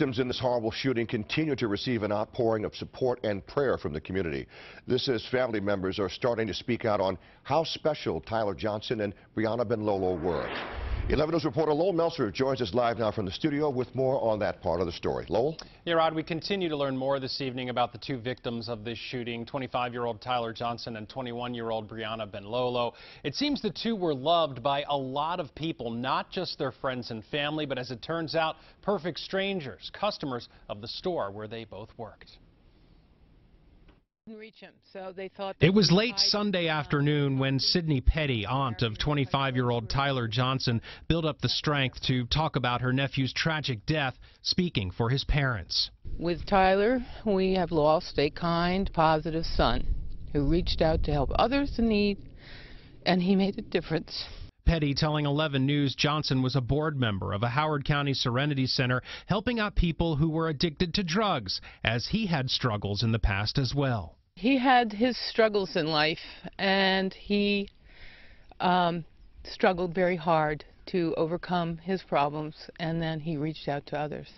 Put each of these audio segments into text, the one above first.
Victims in this horrible shooting continue to receive an outpouring of support and prayer from the community. This as family members are starting to speak out on how special Tyler Johnson and Brianna Benlolo were. 11 News reporter Lowell Melser joins us live now from the studio with more on that part of the story. Lowell? Yeah, Rod, we continue to learn more this evening about the two victims of this shooting, 25-year-old Tyler Johnson and 21-year-old Brianna Benlolo. It seems the two were loved by a lot of people, not just their friends and family, but as it turns out, perfect strangers, customers of the store where they both worked. Reach him, so they thought it was late Sunday afternoon when Sydney Petty, aunt of 25-year-old Tyler Johnson, built up the strength to talk about her nephew's tragic death, speaking for his parents. With Tyler, we have lost a kind, positive son who reached out to help others in need, and he made a difference. Petty telling 11 News Johnson was a board member of a Howard County Serenity Center helping out people who were addicted to drugs, as he had struggles in the past as well. He had his struggles in life, and he um, struggled very hard to overcome his problems, and then he reached out to others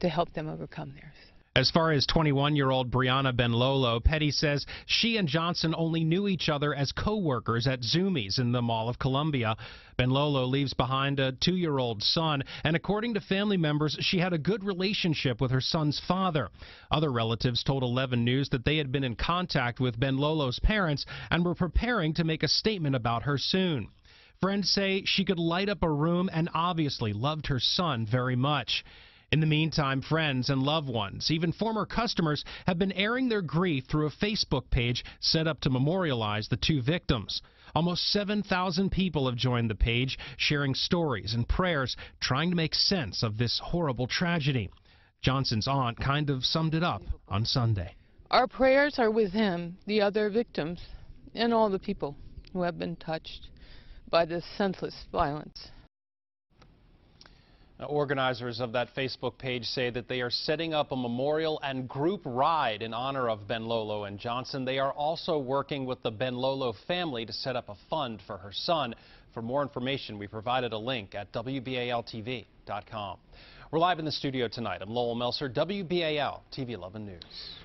to help them overcome theirs. As far as 21-year-old Brianna Benlolo, Petty says she and Johnson only knew each other as co-workers at Zumiez in the Mall of Columbia. Benlolo leaves behind a two-year-old son, and according to family members, she had a good relationship with her son's father. Other relatives told 11 News that they had been in contact with Benlolo's parents and were preparing to make a statement about her soon. Friends say she could light up a room and obviously loved her son very much. In the meantime, friends and loved ones, even former customers, have been airing their grief through a Facebook page set up to memorialize the two victims. Almost 7,000 people have joined the page, sharing stories and prayers, trying to make sense of this horrible tragedy. Johnson's aunt kind of summed it up on Sunday. Our prayers are with him, the other victims, and all the people who have been touched by this senseless violence. Uh, organizers of that Facebook page say that they are setting up a memorial and group ride in honor of Benlolo and Johnson. They are also working with the Benlolo family to set up a fund for her son. For more information, we provided a link at WBALTV.com. We're live in the studio tonight. I'm Lowell Melser, WBAL TV 11 News.